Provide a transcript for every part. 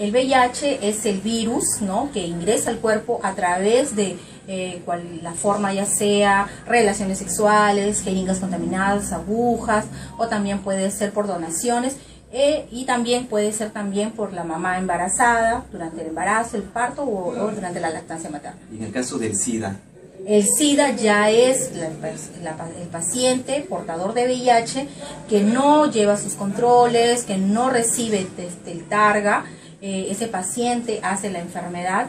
el VIH es el virus ¿no? que ingresa al cuerpo a través de eh, cual, la forma ya sea relaciones sexuales, jeringas contaminadas, agujas o también puede ser por donaciones eh, y también puede ser también por la mamá embarazada durante el embarazo, el parto o, durante la lactancia materna. Y en el caso del SIDA, el SIDA ya es el paciente portador de VIH que no lleva sus controles, que no recibe este, el targa, eh, ese paciente hace la enfermedad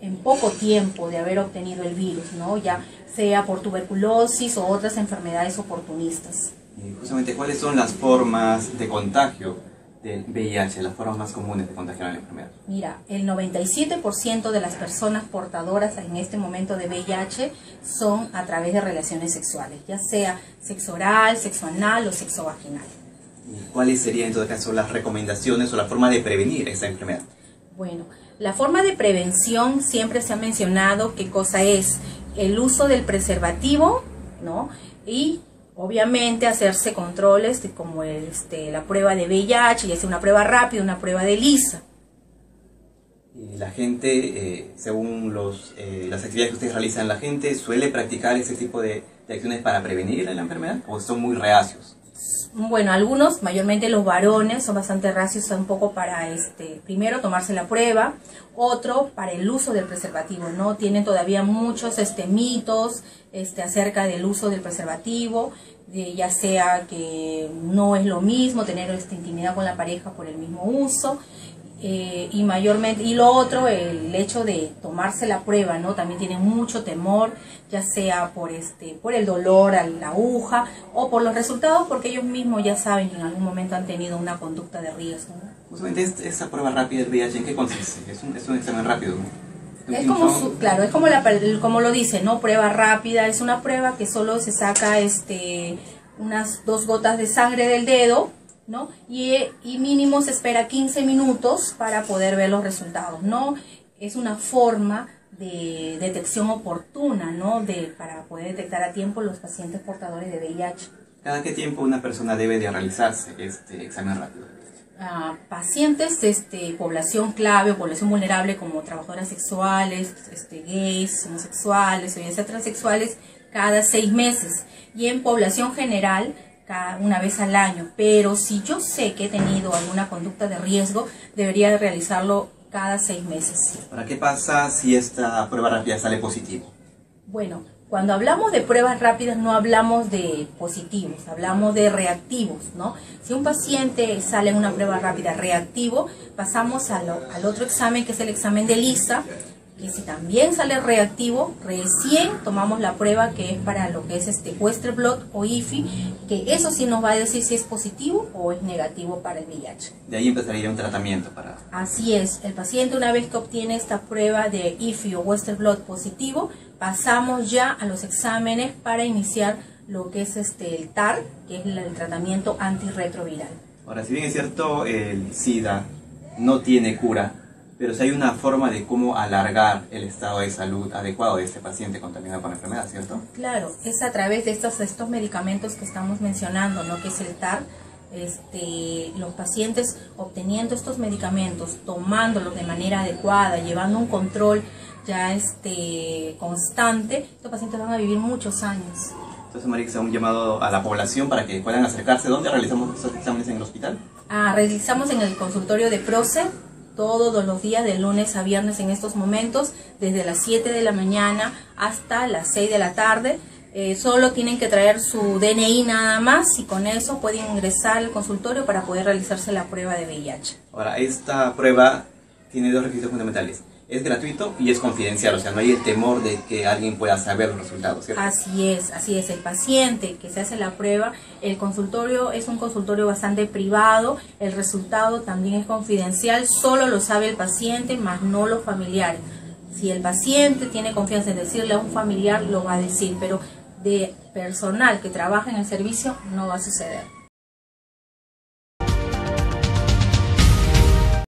en poco tiempo de haber obtenido el virus, ¿no? ya sea por tuberculosis o otras enfermedades oportunistas. Y justamente, ¿cuáles son las formas de contagio del VIH, las formas más comunes de contagiar la enfermedad? Mira, el 97% de las personas portadoras en este momento de VIH son a través de relaciones sexuales, ya sea sexo oral, sexo anal o sexo vaginal. ¿Cuáles serían en todo caso las recomendaciones o la forma de prevenir esta enfermedad? Bueno, la forma de prevención siempre se ha mencionado qué cosa es el uso del preservativo, ¿no? Y obviamente hacerse controles como este, la prueba de VIH, ya sea una prueba rápida, una prueba de lisa. Y la gente, eh, según los, eh, las actividades que ustedes realizan, la gente suele practicar ese tipo de, de acciones para prevenir la enfermedad o son muy reacios? Bueno, algunos, mayormente los varones, son bastante racios un poco para, este, primero tomarse la prueba, otro para el uso del preservativo, ¿no? Tienen todavía muchos este, mitos este, acerca del uso del preservativo, ya sea que no es lo mismo tener esta intimidad con la pareja por el mismo uso, eh, y mayormente y lo otro el hecho de tomarse la prueba no también tiene mucho temor ya sea por este por el dolor a la aguja o por los resultados porque ellos mismos ya saben que en algún momento han tenido una conducta de riesgo justamente esa prueba rápida del VIH en qué consiste es un, es un examen rápido Es como claro, es como la como lo dice, ¿no? Prueba rápida, es una prueba que solo se saca este unas dos gotas de sangre del dedo ¿no? Y, y, mínimo se espera 15 minutos para poder ver los resultados, ¿no? Es una forma de detección oportuna, ¿no? De, para poder detectar a tiempo los pacientes portadores de VIH. ¿Cada qué tiempo una persona debe de realizarse este examen rápido? pacientes, este, población clave o población vulnerable como trabajadoras sexuales, este, gays, homosexuales o ya sea transexuales, cada seis meses. Y en población general, una vez al año, pero si yo sé que he tenido alguna conducta de riesgo, debería realizarlo cada seis meses. ¿Para qué pasa si esta prueba rápida sale positivo? Bueno, cuando hablamos de pruebas rápidas no hablamos de positivos, hablamos de reactivos, ¿no? Si un paciente sale en una prueba rápida reactivo, pasamos al, al otro examen que es el examen de lisa, que si también sale reactivo, recién tomamos la prueba que es para lo que es este Western Blot o IFI, que eso sí nos va a decir si es positivo o es negativo para el VIH. De ahí empezaría un tratamiento para... Así es, el paciente una vez que obtiene esta prueba de IFI o Western Blot positivo, pasamos ya a los exámenes para iniciar lo que es este el TAR, que es el tratamiento antirretroviral. Ahora, si bien es cierto, el SIDA no tiene cura, pero si hay una forma de cómo alargar el estado de salud adecuado de este paciente contaminado con la enfermedad, ¿cierto? Claro, es a través de estos, estos medicamentos que estamos mencionando, ¿no? que es el TAR, este, los pacientes obteniendo estos medicamentos, tomándolos de manera adecuada, llevando un control ya este, constante, estos pacientes van a vivir muchos años. Entonces, Marix, un llamado a la población para que puedan acercarse. ¿Dónde realizamos estos exámenes en el hospital? Ah, realizamos en el consultorio de PROCE, todos los días de lunes a viernes en estos momentos, desde las 7 de la mañana hasta las 6 de la tarde. Eh, solo tienen que traer su DNI nada más y con eso pueden ingresar al consultorio para poder realizarse la prueba de VIH. Ahora, esta prueba tiene dos requisitos fundamentales es gratuito y es confidencial, o sea, no hay el temor de que alguien pueda saber los resultados. Así es, así es. El paciente que se hace la prueba, el consultorio es un consultorio bastante privado, el resultado también es confidencial, solo lo sabe el paciente, más no los familiares. Si el paciente tiene confianza en decirle a un familiar, lo va a decir, pero de personal que trabaja en el servicio no va a suceder.